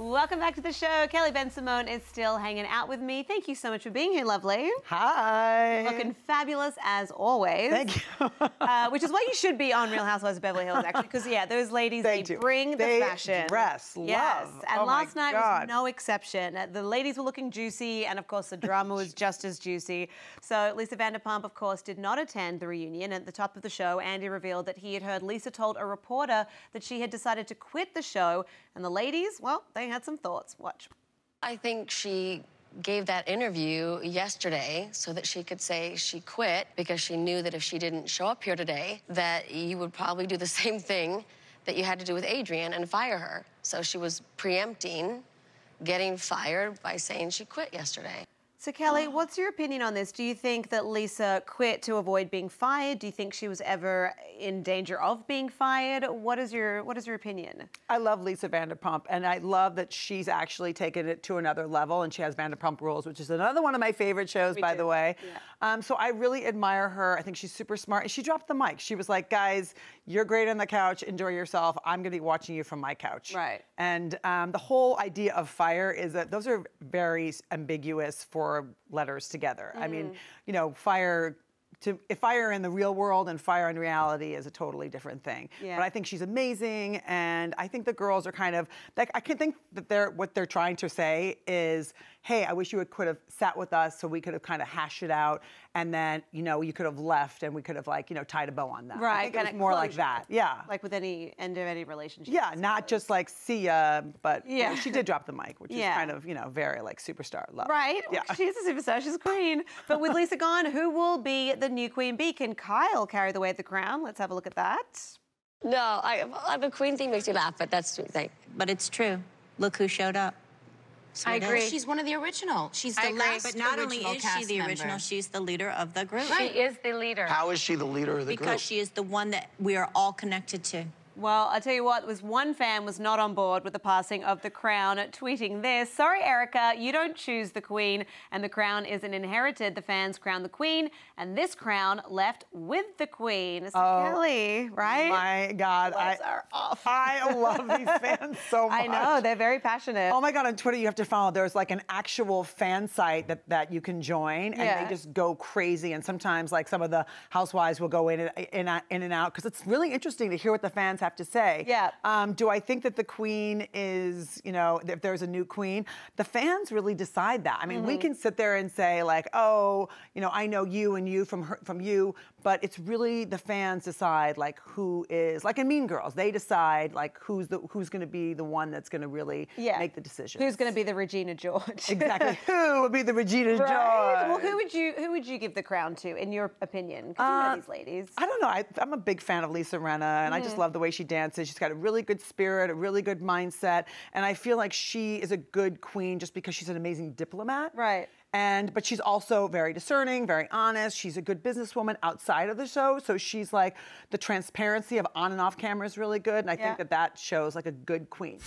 Welcome back to the show. Kelly Bensimon is still hanging out with me. Thank you so much for being here, lovely. Hi. Looking fabulous as always. Thank you. uh, which is why you should be on Real Housewives of Beverly Hills, actually, because yeah, those ladies They they, bring the They fashion. dress, Yes, and Oh last night God. was no exception. Uh, The ladies were looking juicy, and of course the drama was just as juicy. So Lisa Vanderpump, of course, did not attend the reunion. At the top of the show, Andy revealed that he had heard Lisa told a reporter that she had decided to quit the show, and the ladies, well, they had some thoughts. Watch. I think she gave that interview yesterday so that she could say she quit because she knew that if she didn't show up here today, that you would probably do the same thing that you had to do with Adrienne and fire her. So she was preempting getting fired by saying she quit yesterday. So, Kelly, what's your opinion on this? Do you think that Lisa quit to avoid being fired? Do you think she was ever in danger of being fired? What is your What is your opinion? I love Lisa Vanderpump, and I love that she's actually taken it to another level, and she has Vanderpump Rules, which is another one of my favorite shows, Me by too. the way. Yeah. Um, so I really admire her. I think she's super smart. And she dropped the mic. She was like, "Guys, you're great on the couch. Enjoy yourself. I'm going to be watching you from my couch." Right. And um, the whole idea of fire is that those are very ambiguous for letters together. I mean, Mm. you know, fire. To, if fire in the real world and fire in reality is a totally different thing. Yeah. But I think she's amazing, and I think the girls are kind of like I can think that they're what they're trying to say is, hey, I wish you would could have sat with us so we could have kind of hashed it out, and then you know you could have left and we could have like you know tied a bow on that. I Right, think it was kinda more like that. Yeah. Like with any end of any relationship. yeah, not just like see ya, but Yeah. yeah. she did drop the mic, which Yeah. is kind of you know very like superstar love. Right? Yeah. She's a superstar. She's a queen. But with Lisa gone, who will be the new queen bee? Can Kyle carry the weight of the crown? Let's have a look at that. No, I, I, the Queen thing makes me laugh, but that's the thing. But it's true. Look who showed up. I agree. She's one of the original. She's the I agree, last but not only original is she cast the member. original, she's the leader of the group. She is the leader. How is she the leader of the Because group? Because she is the one that we are all connected to. Well, I tell you what, was one fan was not on board with the passing of the crown, tweeting this. Sorry, Erika, you don't choose the queen, and the crown isn't inherited. The fans crown the queen, and this crown left with the queen. So oh Kelly, right? My God, I, are off. I love these fans so much. I know they're very passionate. Oh my God, on Twitter, you have to follow. There's like an actual fan site that, that you can join, and Yeah. they just go crazy. And sometimes, like, some of the housewives will go in and, in, in and out because it's really interesting to hear what the fans have to say. Yeah. Um, do I think that the queen is, you know, if there's a new queen, the fans really decide that. I mean, Mm-hmm. we can sit there and say, like, oh, you know, I know you and you from her, from you, but it's really the fans decide, like, who is, like in Mean Girls, they decide, like, who's the who's going to be the one that's going to really yeah. make the decision. Who's going to be the Regina George? Exactly. who would be the Regina George? Well, who would you who would you give the crown to, in your opinion? 'Cause you know Uh, these ladies. I don't know. I, I'm a big fan of Lisa Rinna, and I Mm. just love the way she dances. She's got a really good spirit, a really good mindset, and I feel like she is a good queen just because she's an amazing diplomat. Right. And but she's also very discerning, very honest. She's a good businesswoman outside of the show, so she's like the transparency of on and off camera is really good, and I Yeah. think that that shows like a good queen.